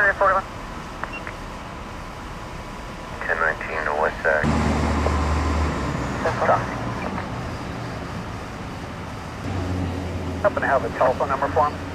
Affirmative, 41. 1019 to west side. Happen to have a telephone number for him?